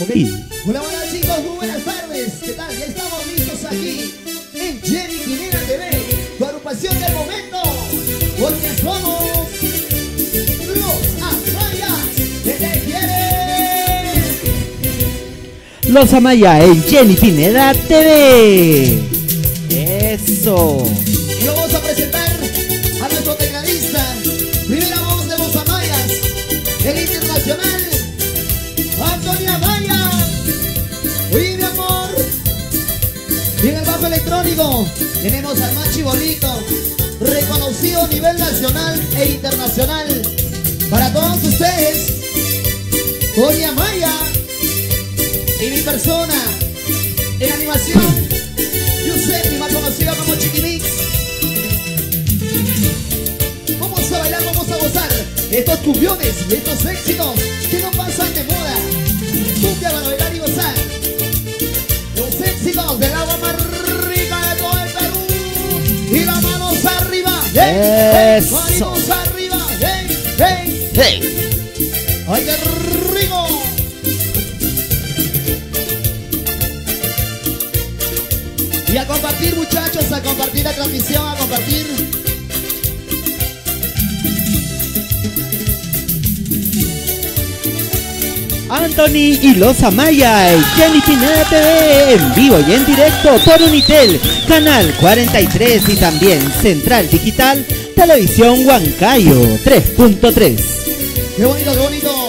Hola, hola chicos, muy buenas tardes. ¿Qué tal? Ya estamos listos aquí en Jerry Quinera TV, tu agrupación del momento. Porque somos los Amayas que te quieren. Los Amaya en Jenny Pineda TV. Eso. Tenemos al Machi Bolito, reconocido a nivel nacional e internacional. Para todos ustedes, Tony Amaya y mi persona en animación. Yusef, más conocido como Chiquimix. Vamos a bailar, vamos a gozar estos cumbiones, estos éxitos que no pasan de Eso. Arriba. ¡Hey! ¡Hey! Hey. ¡Ay, qué rico! Y a compartir, muchachos, a compartir la transmisión, a compartir. Anthony y los Amaya en Jenny Pineda TV en vivo y en directo por Unitel, Canal 43 y también Central Digital, Televisión Huancayo 3.3. ¡Qué bonito, qué bonito!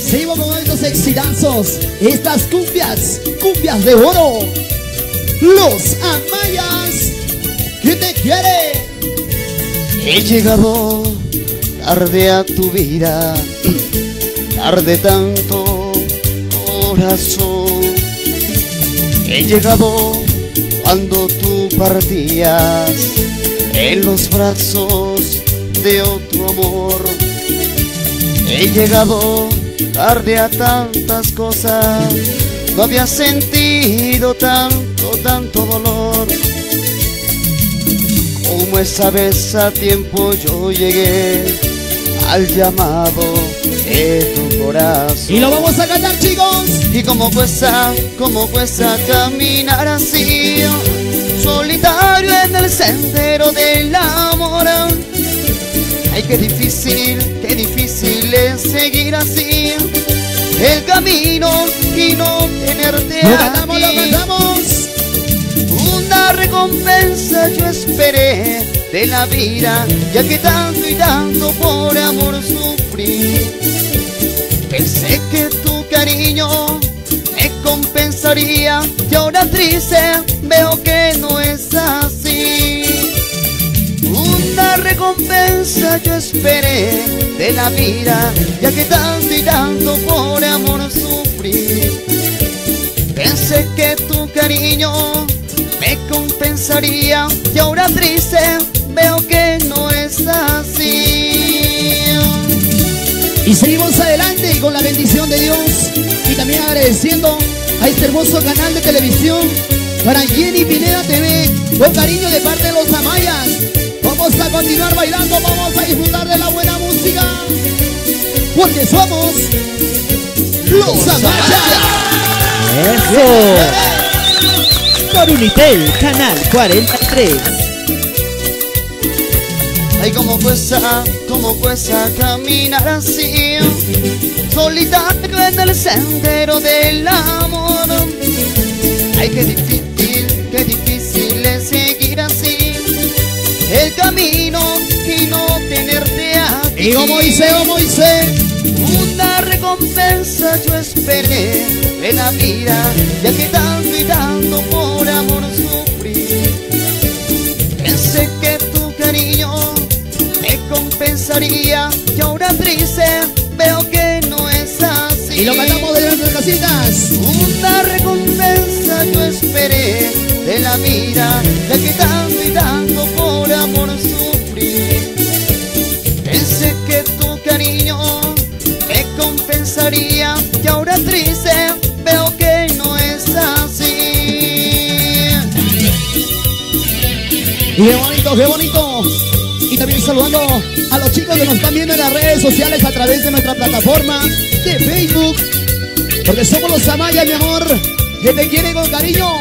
Seguimos con estos exitazos, estas cumbias, cumbias de oro. Los Amayas, que te quiere? He llegado tarde a tu vida, tarde tanto corazón. He llegado cuando tú partías en los brazos de otro amor. He llegado tarde a tantas cosas, no había sentido tanto, tanto dolor. Como esa vez a tiempo yo llegué al llamado de tu corazón. Y lo vamos a cantar, chicos. Y como cuesta, como cuesta caminar así, solitario en el sendero del amor. Ay, qué difícil, qué difícil es seguir así el camino y no tenerte Lo cantamos, lo cantamos. Recompensa yo esperé de la vida, ya que tanto y tanto por amor sufrí. Pensé que tu cariño me compensaría y ahora triste veo que no es así. Una recompensa yo esperé de la vida, ya que tanto y tanto por amor sufrí. Pensé que tu cariño me compensaría y ahora triste veo que no es así. Y seguimos adelante con la bendición de Dios y también agradeciendo a este hermoso canal de televisión para Jenny Pineda TV con cariño de parte de los Amayas. Vamos a continuar bailando, vamos a disfrutar de la buena música porque somos los Amayas. Eso. Por Unitel, Canal 43. Ay, como cuesta, como cuesta caminar así, solitario en el sendero del amor. Ay, qué difícil, qué difícil es seguir así, el camino y no tenerte aquí. Y como dice, como dice, recompensa yo esperé de la vida, ya que tanto y tanto por amor sufrí. Pensé que tu cariño me compensaría y ahora triste veo que no es así. y lo cantamos de nuestras casitas. Una recompensa yo esperé de la vida, ya que tanto y tanto por amor sufrí. Pensé que tu cariño y ahora triste veo que no es así. Y qué bonito, qué bonito. Y también saludando a los chicos que nos están viendo en las redes sociales a través de nuestra plataforma de Facebook Porque somos los Amaya, mi amor, que te quieren con cariño.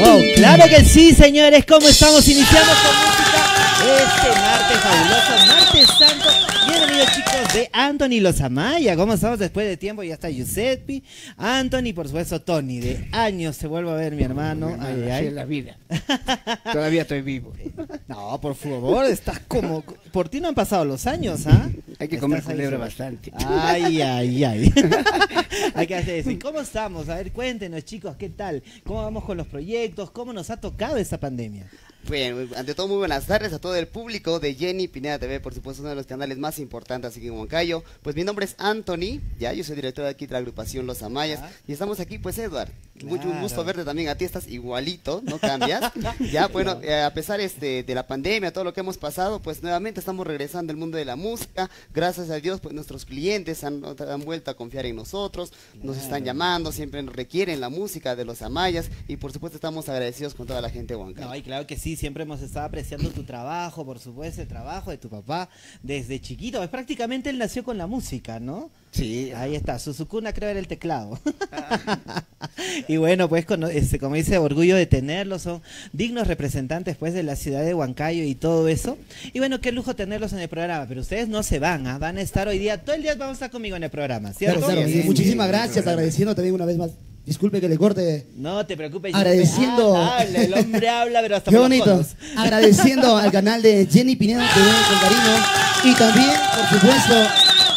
Oh, claro que sí, señores. ¿Cómo estamos iniciando con este martes fabuloso, martes santo? Bienvenidos chicos de Anthony Los Amaya. ¿Cómo estamos después de tiempo? Ya está Giuseppe, Anthony, por supuesto Tony. De años se vuelve a ver mi hermano. Ay, ay, la vida. Todavía estoy vivo. No, por favor, estás como... Por ti no han pasado los años, ¿ah? Hay que comer culebra bastante. Ay, ay, ay. Hay que hacer eso. ¿Y cómo estamos? A ver, cuéntenos, chicos, ¿qué tal? ¿Cómo vamos con los proyectos? ¿Cómo nos ha tocado esta pandemia? Bueno, ante todo muy buenas tardes a todo el público de Jenny Pineda TV, por supuesto uno de los canales más importantes aquí en Huancayo. Pues mi nombre es Anthony, ya yo soy director de aquí de la agrupación Los Amayas Ah. y estamos aquí pues Edward. Mucho Claro. gusto verte también a ti, estás igualito, no cambias. ya bueno, eh, a pesar este de la pandemia, todo lo que hemos pasado, pues nuevamente estamos regresando al mundo de la música. Gracias a Dios, pues nuestros clientes han, han vuelto a confiar en nosotros, nos están llamando, siempre requieren la música de Los Amayas y por supuesto estamos agradecidos con toda la gente de Huancayo. No, y claro que sí, siempre hemos estado apreciando tu trabajo, por supuesto, el trabajo de tu papá desde chiquito. Es prácticamente él nació con la música, ¿no? Sí. Ahí está, su su cuna creo era el teclado. y bueno, pues con- este, como dice, orgullo de tenerlos, son dignos representantes pues de la ciudad de Huancayo y todo eso. Y bueno, qué lujo tenerlos en el programa, pero ustedes no se van, ¿ah? van a estar hoy día, todo el día vamos a estar conmigo en el programa, ¿cierto? Claro, muchísimas gracias, agradeciendo también una vez más. Disculpe que le corte. No te preocupes. Agradeciendo- Ah, habla, el hombre habla, pero hasta Qué bonito. codos. Agradeciendo al canal de Jenny Pineda TV con cariño. Y también, por supuesto,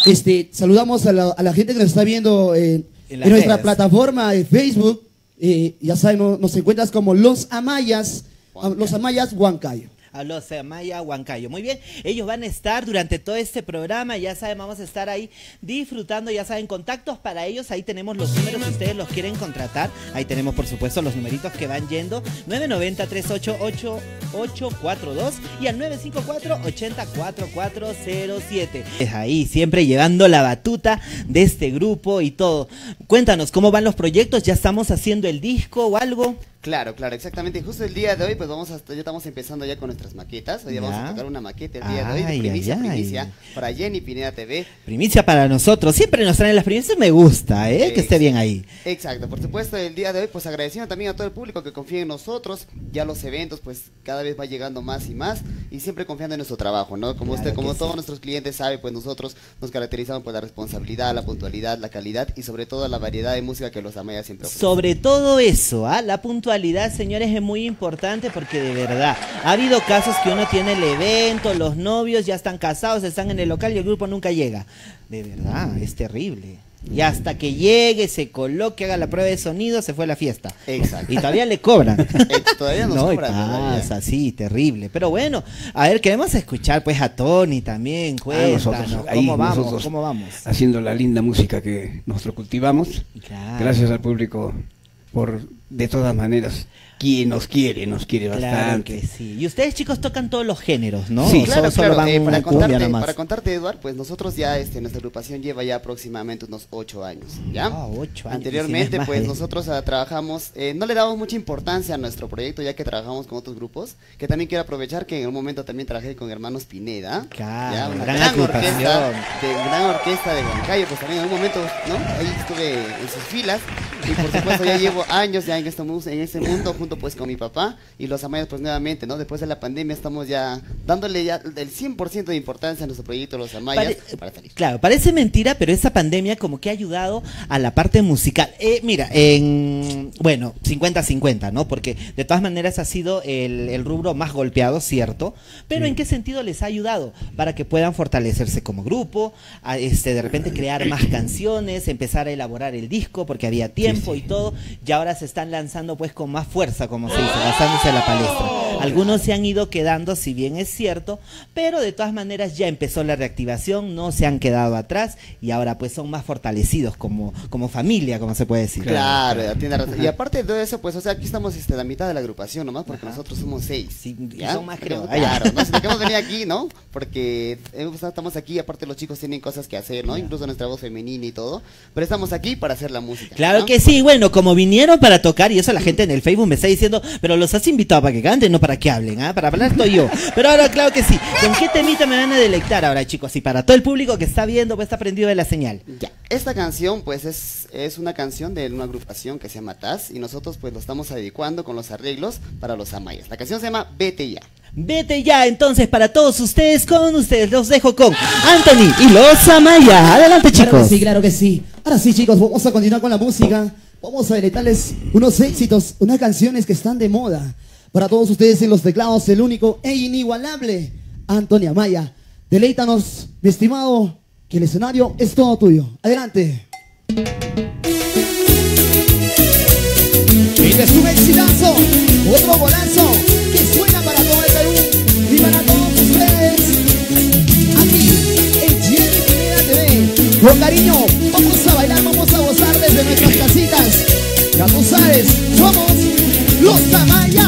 este, saludamos a la, a la gente que nos está viendo eh, En nuestra plataforma de Facebook. Eh, ya saben, no- nos encuentras como Los Amayas, Los Amayas Huancayo. A los Amaya Huancayo. Muy bien, ellos van a estar durante todo este programa, ya saben, vamos a estar ahí disfrutando, ya saben, contactos para ellos, ahí tenemos los números si ustedes los quieren contratar, ahí tenemos por supuesto los numeritos que van yendo, 990-388-842 y al 954-804407. Es ahí, siempre llevando la batuta de este grupo y todo. Cuéntanos, ¿cómo van los proyectos? ¿Ya estamos haciendo el disco o algo? Claro, claro, exactamente. Justo el día de hoy, pues vamos a, ya estamos empezando ya con nuestras maquetas. Hoy vamos a tocar una maqueta el día de hoy, de primicia, ay, ay. primicia, para Jenny Pineda TV. Primicia para nosotros. Siempre nos traen las primicias. Me gusta, ¿eh? Que esté bien ahí. Exacto, por supuesto, el día de hoy, pues agradeciendo también a todo el público que confía en nosotros. Ya los eventos, pues cada vez va llegando más y más y siempre confiando en nuestro trabajo, ¿no? Como Claro usted, como todos sí. nuestros clientes sabe, pues nosotros nos caracterizamos por la responsabilidad, la puntualidad, la calidad y sobre todo la variedad de música que los Amaya siempre ofrecen. Sobre todo eso, ¿ah? la puntualidad, señores, es muy importante porque de verdad ha habido casos que uno tiene el evento, los novios ya están casados, están en el local y el grupo nunca llega. De verdad, es terrible. Y hasta que llegue, se coloque, haga la prueba de sonido, se fue a la fiesta. Exacto. Y todavía le cobran. Eh, todavía nos no, cobran, pasa, sí, terrible. Pero bueno, a ver, queremos escuchar pues a Tony también, Ah, cuéntanos, nosotros, ahí ¿cómo vamos? nosotros ¿Cómo vamos? Haciendo la linda música que nosotros cultivamos. Claro. Gracias al público por, de todas maneras, quien nos quiere, nos quiere Claro bastante. que sí. Y ustedes chicos tocan todos los géneros, ¿no? Sí, ¿O Claro, solo, solo claro, van eh, para, contarte, para contarte, Eduard, pues nosotros ya, este, nuestra agrupación lleva ya aproximadamente unos ocho años, ¿ya? Ah, ocho años, Anteriormente, pues nosotros ah, trabajamos, eh, no le damos mucha importancia a nuestro proyecto, ya que trabajamos con otros grupos, que también quiero aprovechar que en un momento también trabajé con Hermanos Pineda, Claro, ¿ya? una gran gran, orquesta, de, gran orquesta de Huancayo, pues también en un momento, ¿no? Ahí estuve en sus filas, y por supuesto ya llevo años ya en este, en este mundo, junto pues con mi papá, y los amayas pues nuevamente, ¿no? Después de la pandemia estamos ya dándole ya el 100% de importancia a nuestro proyecto Los Amayas Pare- para salir. Claro, parece mentira, pero esa pandemia como que ha ayudado a la parte musical. Eh, mira, en, bueno, 50-50, ¿no? Porque de todas maneras ha sido el, el rubro más golpeado, ¿cierto? Pero ¿en qué sentido les ha ayudado? Para que puedan fortalecerse como grupo, a, este, de repente crear más canciones, empezar a elaborar el disco, porque había tiempo y todo, y ahora se están lanzando pues con más fuerza, como se dice, lanzándose a la palestra. Algunos se han ido quedando, si bien es cierto, pero de todas maneras ya empezó la reactivación, no se han quedado atrás y ahora pues son más fortalecidos como, como familia, como se puede decir. Claro, tiene razón. Y aparte de todo eso, pues, o sea, aquí estamos este, la mitad de la agrupación nomás, porque nosotros somos seis. Sí, ¿ya? son más, creo. Claro, no sé, queremos venir aquí, ¿no? Porque eh, estamos aquí, aparte los chicos tienen cosas que hacer, ¿no? Incluso nuestra voz femenina y todo. Pero estamos aquí para hacer la música. Claro ¿no? que sí, bueno, como vinieron para tocar y eso la gente en el Facebook me está diciendo, pero los has invitado para que canten, no para que hablen, ¿ah? Para hablar estoy yo. Pero ahora, claro que sí. ¿Con qué temita me van a delectar ahora, chicos? Y para todo el público que está viendo, pues está prendido de la señal. Ya, esta canción pues es, es una canción de una agrupación que se llama Taz y nosotros pues lo estamos adecuando con los arreglos para los amayas. La canción se llama Vete ya. Vete ya, entonces, para todos ustedes, con ustedes, los dejo con Anthony y los Amaya. Adelante, Claro que chicos. sí, claro que sí. Ahora sí, chicos, vamos a continuar con la música. Vamos a deleitarles unos éxitos, unas canciones que están de moda. Para todos ustedes en los teclados, el único e inigualable Antonio Amaya. Deleítanos, mi estimado, que el escenario es todo tuyo. Adelante. Y un exitazo, otro golazo que suena para todo el Perú y para todos ustedes. Aquí en Jenny Pineda TV. Con cariño, vamos a bailar, vamos a gozar desde nuestras casitas. Ya tú sabes, somos los Tamaya.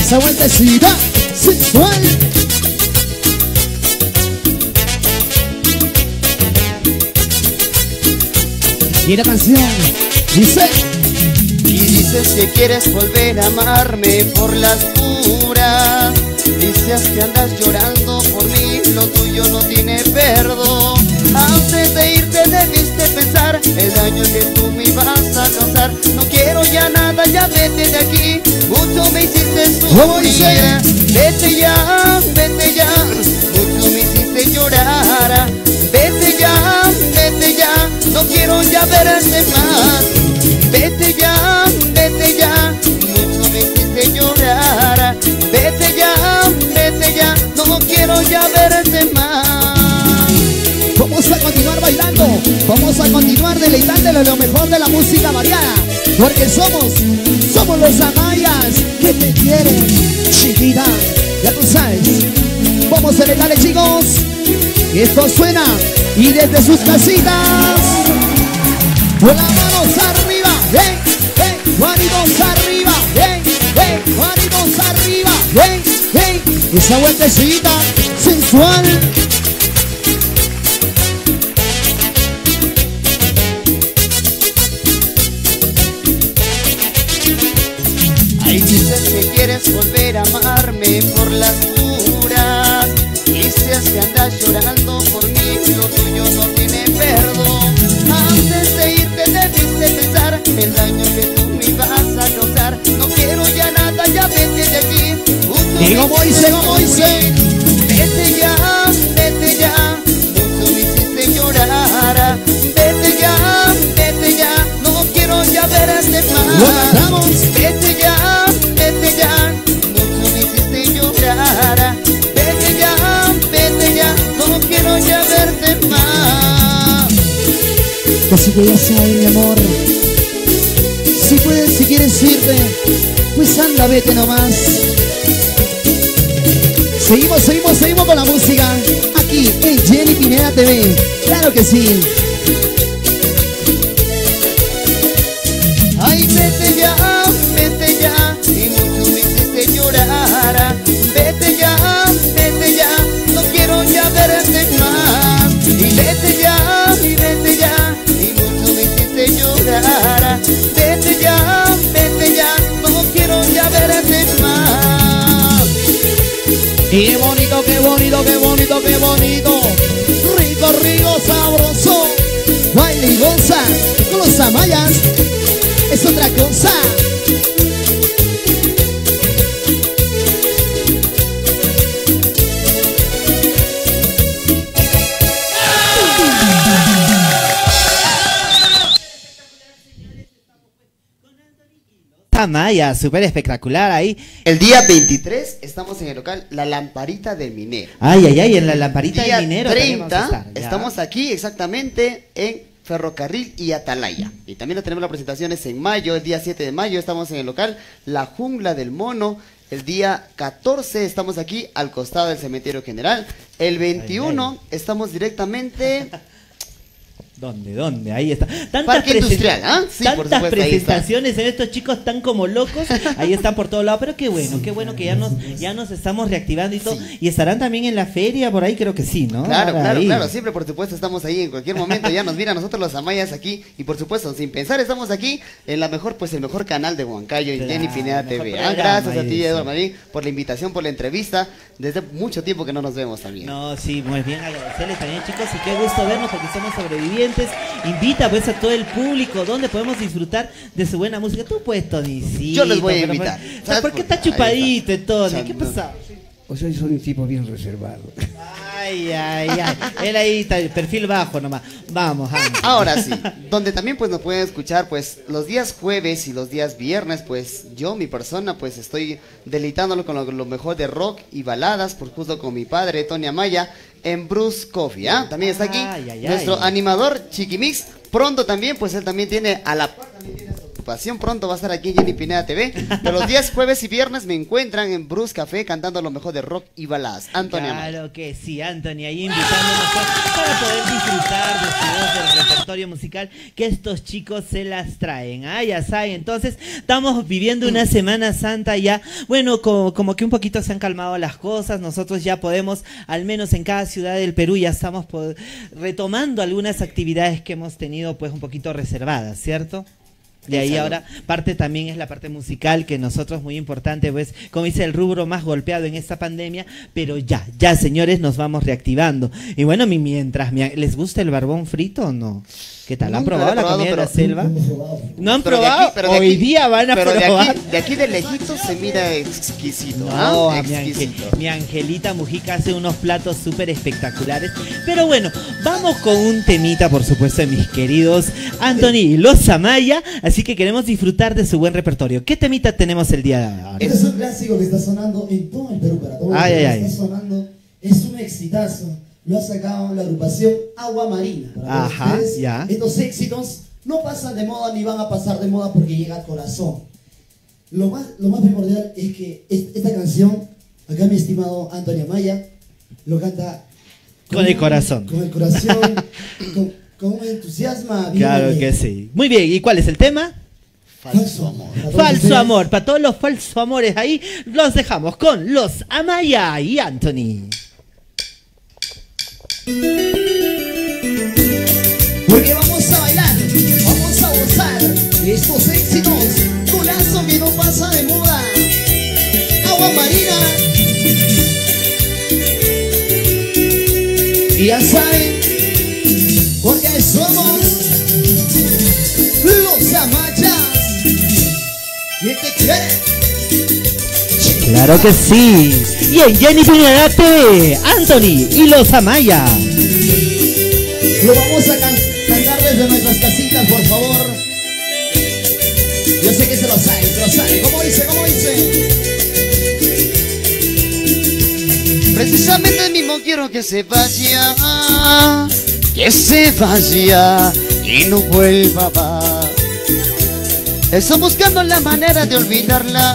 Esa vueltecita sensual. Y la canción dice. Y dices que quieres volver a amarme por las puras. Dices que andas llorando lo tuyo no tiene perdón. Antes de irte debiste pensar el daño que tú me ibas a causar. No quiero ya nada, ya vete de aquí. Mucho me hiciste sufrir. Vete ya, vete ya. Mucho me hiciste llorar. Vete ya, vete ya. No quiero ya verte más. Vete ya, vete ya, mucho me hiciste llorar. Vete ya, vete ya, no quiero ya a continuar bailando, vamos a continuar deleitándoles lo mejor de la música variada, porque somos, somos los amayas que te quieren, chiquita, ya tú sabes. Vamos a deleitarle chicos, esto suena y desde sus casitas, con las manos arriba, ven, ven, manitos arriba, ven, ven, manitos arriba, ven, ven, esa vueltecita sensual. Así que ya sabes, mi amor. Si puedes, si quieres irte, pues anda, vete nomás. Seguimos, seguimos, seguimos con la música. Aquí en Jenny Pineda TV. Claro que sí. Y qué bonito, qué bonito, qué bonito, qué bonito. Rico, rico, sabroso. Baile y goza con los amayas. Es otra cosa. Amaya, súper espectacular ahí. El día 23 estamos en el local La Lamparita del Minero. Ay, ay, ay, en la lamparita día del minero. también vamos a 30 estar, ¿ya? estamos aquí exactamente en Ferrocarril y Atalaya. Y también tenemos las presentaciones en mayo, el día 7 de mayo estamos en el local La Jungla del Mono. El día 14 estamos aquí al costado del cementerio general. El 21 estamos directamente ¿Dónde? ¿Dónde? Ahí está. Tantas Parque presen- Industrial, ¿ah? Sí, por Tantas supuesto, presentaciones en estos chicos tan como locos. Ahí están por todos lados. Pero qué bueno, qué bueno que ya nos, ya nos estamos reactivando y todo. Y estarán también en la feria por ahí, creo que sí, ¿no? Claro, Ahora claro, ahí. claro, siempre por supuesto estamos ahí en cualquier momento, ya nos mira a nosotros los amayas aquí y por supuesto, sin pensar estamos aquí en la mejor, pues el mejor canal de Huancayo y Claro, Jenny Pineda TV. Ah, gracias a ti. Eduardo Marín, por la invitación, por la entrevista, desde mucho tiempo que no nos vemos también. No, sí, muy bien, agradecerles también chicos y qué gusto vernos porque somos Invita pues a todo el público donde podemos disfrutar de su buena música. Tú pues, Tony, sí. Yo les voy a invitar. ¿Sabes ¿Por qué por qué? está chupadito, Ahí Tony? ¿Qué No. pasa? O sea, yo soy un tipo bien reservado. Ay, ay, ay. Él ahí está, el perfil bajo nomás. Vamos, vamos. Ahora sí, donde también pues nos pueden escuchar pues los días jueves y los días viernes pues yo, mi persona pues estoy deleitándolo con lo, lo mejor de rock y baladas por justo con mi padre Tony Amaya en Bruce Coffee, ¿ah? También está aquí Ay, ay, ay. nuestro animador Chiquimix, pronto también pues él también tiene a la par también tiene su ocupación, pronto va a estar aquí en Jenny Pineda TV, pero los días jueves y viernes me encuentran en Bruce Café cantando lo mejor de rock y baladas, Antonio. Claro que sí, Anthony, ahí invitándonos para poder disfrutar de su voz, del repertorio musical que estos chicos se las traen. Ah, ya saben, entonces estamos viviendo una Semana Santa ya, bueno, co- como, que un poquito se han calmado las cosas, nosotros ya podemos, al menos en cada ciudad del Perú, ya estamos retomando algunas actividades que hemos tenido pues un poquito reservadas, ¿cierto? De ahí Exacto. ahora parte también es la parte musical que nosotros muy importante, pues como dice el rubro más golpeado en esta pandemia, pero ya, ya señores nos vamos reactivando. Y bueno, mi- mientras mi- les gusta el barbón frito o no, ¿qué tal? ¿Han Nunca probado he la probado, comida de la selva? ¿No han Pero de probado? aquí- pero de Hoy aquí- día van a pero de probar. aquí, de aquí de lejitos se mira exquisito. No, ¿ah? mi, exquisito. mi Angelita Mujica hace unos platos súper espectaculares. Pero bueno, vamos con un temita, por supuesto, de mis queridos Anthony y los Amaya. Así que queremos disfrutar de su buen repertorio. ¿Qué temita tenemos el día de ahora? Este es un clásico que está sonando en todo el Perú, para todo el Ay, Perú. ay, ay. Está sonando, es un exitazo. Lo ha sacado la agrupación Agua Marina. Para Ajá, ustedes. ya. Estos éxitos no pasan de moda ni van a pasar de moda porque llega al corazón. Lo más, lo más primordial es que es- esta canción, acá mi estimado Antonio Maya, lo canta Con el corazón. Con el corazón, con, con un entusiasmo. bien Claro alegre. que sí. Muy bien, ¿y cuál es el tema? Falso amor. Falso amor. Para todos los falsos amores ahí, los dejamos con los Amaya y Anthony. Porque vamos a bailar, vamos a gozar estos éxitos. Colazo que no pasa de moda. Agua marina. Y ya saben, porque somos los amayas. Y el quiere. Claro que sí. Y en Jenny Pineda Anthony y los Amaya. Lo vamos a can- cantar desde nuestras casitas, por favor. Yo sé que se lo sabe, se lo sabe. ¿Cómo dice? ¿Cómo dice? Precisamente mismo quiero que se vaya, que se vaya y no vuelva más. Estoy buscando la manera de olvidarla,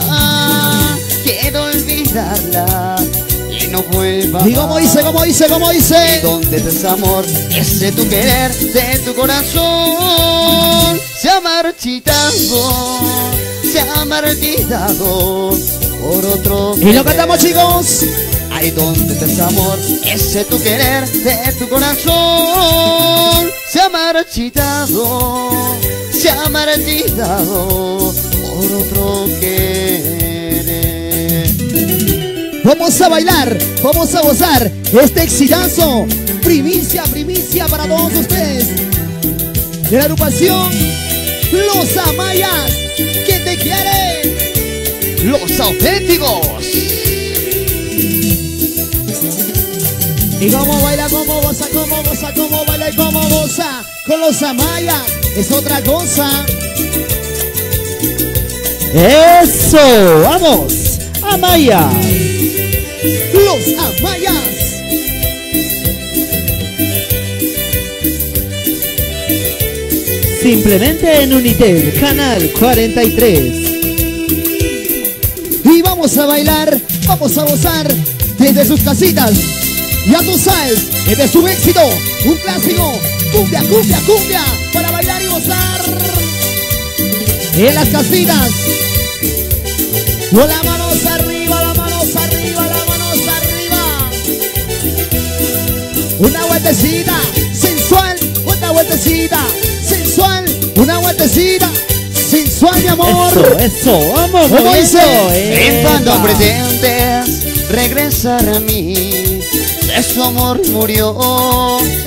quiero olvidarla no vuelva ¿Y más. dice? ¿Cómo dice? ¿Cómo Y dice? donde ese amor, ese tu querer de tu corazón se ha marchitado, se ha marchitado por otro. Y lo cantamos, chicos. Ahí donde está ese amor, ese tu querer de tu corazón se ha marchitado, se ha marchitado por otro querer. Vamos a bailar, vamos a gozar este exitazo. Primicia, primicia para todos ustedes. De la agrupación Los Amayas. que te quiere? Los auténticos. Y cómo baila, cómo goza, cómo goza, cómo baila y cómo goza. Con los Amayas es otra cosa. Eso, vamos, Amaya. Los Amayas. Simplemente en Unitel, canal 43. Y vamos a bailar, vamos a gozar desde sus casitas. Ya tú sabes, es un éxito, un clásico cumbia, cumbia, cumbia, para bailar y gozar. En las casitas, con las manos arriba, Una vueltecita, sensual, otra vueltecita, sensual, una vueltecita, sensual, mi amor. Eso, eso, vamos, ¿Cómo dice? En cuando Epa. pretendes regresar a mí, de su amor murió,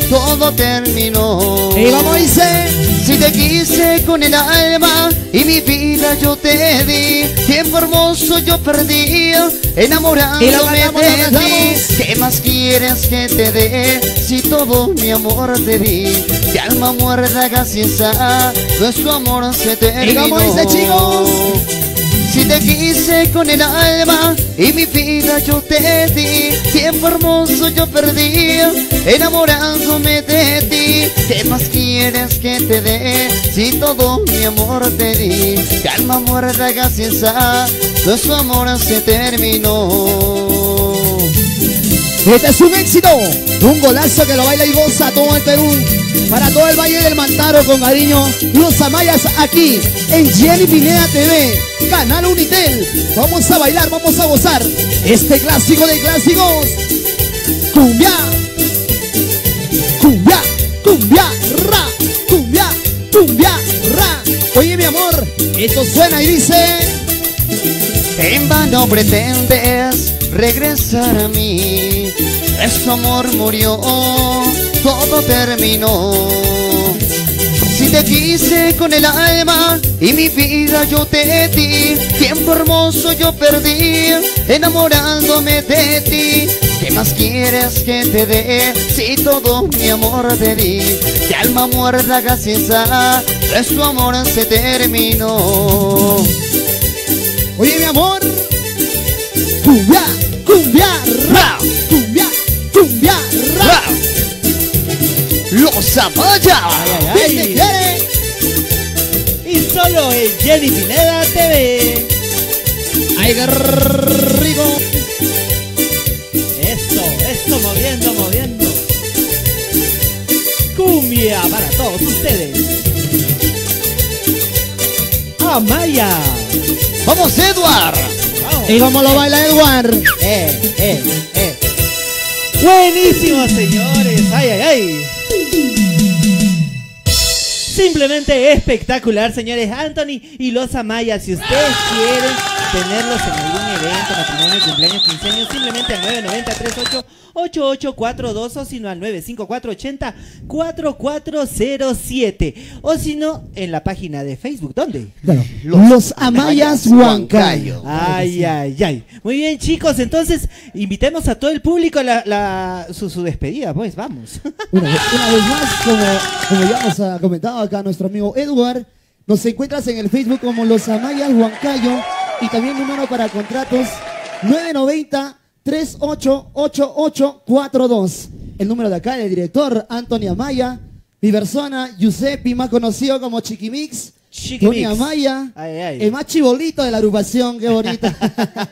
todo terminó. Y vamos, dice. Si te quise con el alma y mi vida yo te di, tiempo hermoso yo perdí, Y enamorándome ganamos, de ti. ¿Qué más quieres que te dé si todo mi amor te di? Que alma muerda gaseosa, nuestro amor se terminó. cómo dice, chicos? Si te quise con el alma y mi vida yo te di, tiempo hermoso yo perdí, enamorándome de ti. ¿Qué más quieres que te dé si todo mi amor te di? Calma muerda gaseosa, nuestro amor se terminó. Este es un éxito, un golazo que lo baila y goza todo el Perú. Para todo el Valle del Mantaro con cariño, los Amayas aquí en Jenny Pineda TV, Canal Unitel. Vamos a bailar, vamos a gozar este clásico de clásicos. Cumbia, cumbia, cumbia, ra, cumbia, cumbia, ra. Oye mi amor, esto suena y dice. En vano pretendes regresar a mí, su amor murió, todo terminó. Te quise con el alma y mi vida yo te di, tiempo hermoso yo perdí, enamorándome de ti. ¿Qué más quieres que te dé si todo mi amor te di? Que alma muerta gaseosa, su amor se terminó. Oye mi amor, cumbia, cumbia, ra, Los Amaya. Ay, ¿Quién te ay, ay. Y solo en Jenny Pineda TV. Ay, qué rico. Eso, eso, moviendo, moviendo. Cumbia para todos ustedes. Amaya. Vamos, Edward. Vamos. ¿Y cómo lo baila Edward? Eh, eh, eh. Buenísimo, señores. Ay, ay, ay. Simplemente espectacular, señores. Anthony y los Amaya. Si ustedes quieren tenerlos en algún evento, matrimonio, cumpleaños, 15 años, simplemente al 990 8842 o si no al 95480 4407 o si no en la página de Facebook. ¿Dónde? Los, Amayas Huancayo. Ay, ay, ay. Muy bien, chicos. Entonces, invitemos a todo el público a la, la- su, su despedida, pues, vamos. Una, vez- una vez más, como, como ya nos ha comentado acá nuestro amigo Edward, nos encuentras en el Facebook como Los Amayas Huancayo y también número para contratos 990-388842. El número de acá del director Anthony Amaya, mi persona Giuseppe, más conocido como Chiquimix, Chiquimix. Tony Amaya, Ay, ay. el más chibolito de la agrupación, qué bonita.